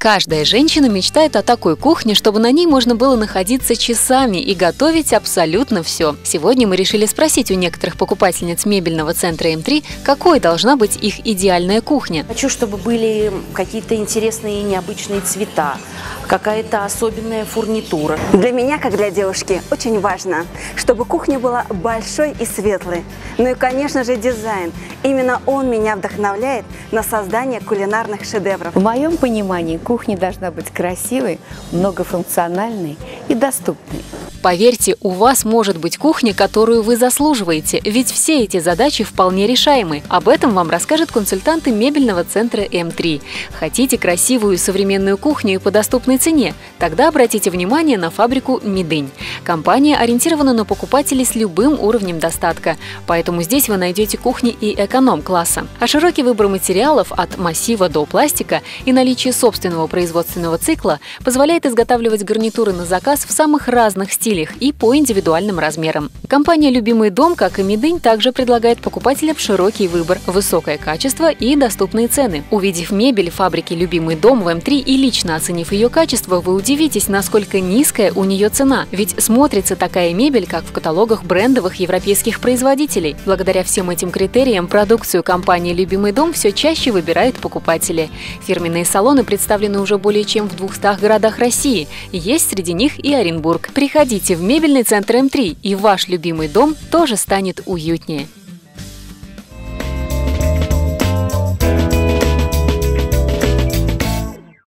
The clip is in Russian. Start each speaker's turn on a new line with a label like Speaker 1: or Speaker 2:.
Speaker 1: Каждая женщина мечтает о такой кухне, чтобы на ней можно было находиться часами и готовить абсолютно все. Сегодня мы решили спросить у некоторых покупательниц мебельного центра М3, какой должна быть их идеальная кухня.
Speaker 2: Хочу, чтобы были какие-то интересные и необычные цвета, какая-то особенная фурнитура.
Speaker 3: Для меня, как для девушки, очень важно, чтобы кухня была большой и светлой. Ну и, конечно же, дизайн. Именно он меня вдохновляет на создание кулинарных шедевров.
Speaker 4: В моем понимании кухня должна быть красивой, многофункциональной и доступной.
Speaker 1: Поверьте, у вас может быть кухня, которую вы заслуживаете, ведь все эти задачи вполне решаемы. Об этом вам расскажут консультанты мебельного центра М3. Хотите красивую современную кухню и по доступной цене? Тогда обратите внимание на фабрику «Медынь». Компания ориентирована на покупателей с любым уровнем достатка, поэтому здесь вы найдете кухни и эконом-класса. А широкий выбор материалов от массива до пластика и наличие собственного производственного цикла позволяет изготавливать гарнитуры на заказ в самых разных стилях и по индивидуальным размерам. Компания «Любимый дом», как и «Медынь», также предлагает покупателям широкий выбор, высокое качество и доступные цены. Увидев мебель фабрики «Любимый дом» в М3 и лично оценив ее качество, вы удивитесь, насколько низкая у нее цена. Ведь смотрится такая мебель, как в каталогах брендовых европейских производителей. Благодаря всем этим критериям продукцию компании «Любимый дом» все чаще выбирают покупатели. Фирменные салоны представлены уже более чем в 200 городах России. Есть среди них и Оренбург. Приходите в мебельный центр М3, и ваш любимый дом тоже станет уютнее.